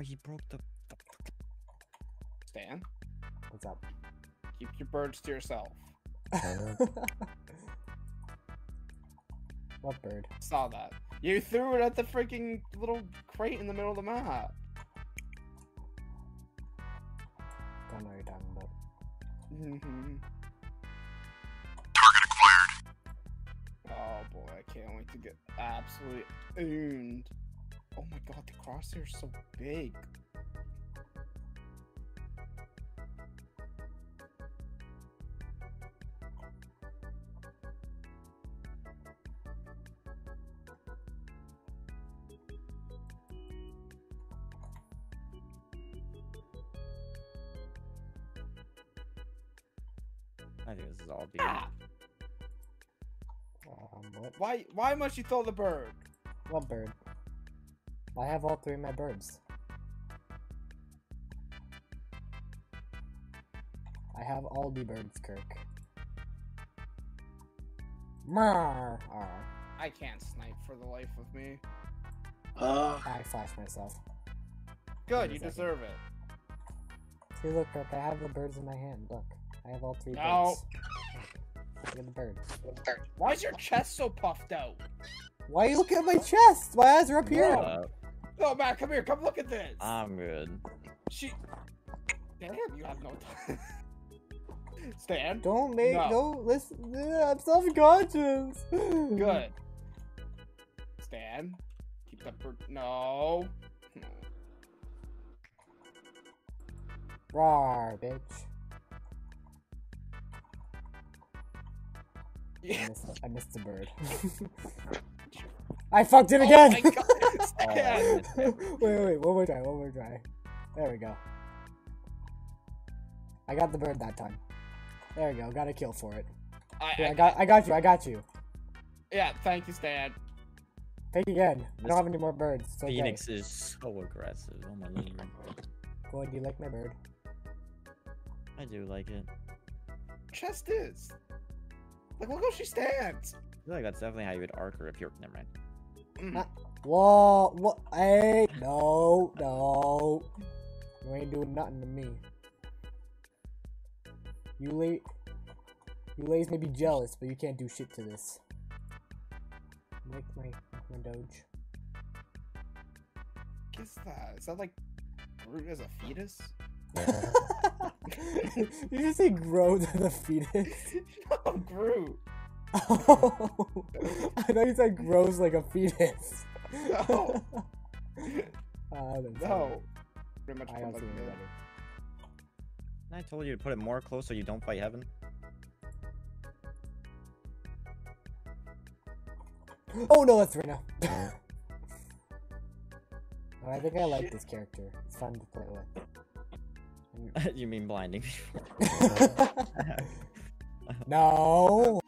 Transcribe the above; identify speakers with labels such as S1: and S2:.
S1: he broke the.
S2: Stan,
S3: What's up?
S2: keep your birds to yourself.
S3: what bird?
S2: Saw that. You threw it at the freaking little crate in the middle of the map.
S3: Don't know what you're talking about.
S2: Mm-hmm. Oh boy, I can't wait to get absolutely owned. Oh my god, the crosshair's so big.
S1: I think this is all B.
S2: Ah!
S3: Um.
S2: Why why must you throw the bird?
S3: One bird? I have all three of my birds. I have all the birds, Kirk. Mar. Arr.
S2: I can't snipe for the life of me.
S3: I flashed myself.
S2: Good, you
S3: second.
S2: deserve it.
S3: See, look, Kirk, I have the birds in my hand. Look, I have all three
S2: No.
S3: birds. Look at the bird.
S2: Why is your chest so puffed out?
S3: Why are you looking at my chest? My eyes are up here.
S1: Uh,
S2: No, Matt, come here, come look at this.
S1: I'm good.
S2: She. Damn, you have no time. Stan.
S3: Don't make
S2: No.
S3: no listen. Yeah, I'm self-conscious.
S2: Good. Stan. Keep that bird. No.
S3: Rawr, bitch. I
S2: Yeah.
S3: missed, I missed the bird. I fucked it oh again.
S2: Oh my god, Stan.
S3: wait, wait, one more try, one more try. There we go. I got the bird that time. There we go. Got a kill for it.
S2: I,
S3: Here,
S2: I,
S3: I got, I got you. I got you.
S2: yeah, thank you, Stan.
S3: Take again. I don't have any more birds. It's okay.
S1: Phoenix is so aggressive. Oh my lord.
S3: Boy, do you like my bird?
S1: I do like it.
S2: Chest is. Like, look how she stands.
S1: I feel like that's definitely how you would arc her if you're. Never mind.
S2: Mm.
S3: Whoa, what? Hey, no, no. You ain't doing nothing to me. You late. You lays may be jealous, but you can't do shit to this. Like my, my doge.
S2: Is that? Is that like Groot as a fetus?
S3: you just say grow to the fetus.
S2: no, Groot.
S3: Oh, I thought you said grows like a fetus.
S2: No.
S3: Ah, that's
S2: No. Pretty much.
S3: I
S2: come
S3: don't
S2: like
S3: see
S2: this.
S3: anybody.
S1: I told you to put it more close so you don't fight heaven.
S3: Oh no, that's Reyna. Oh, I think I like this character. It's fun to play with.
S1: you mean blinding?
S3: no.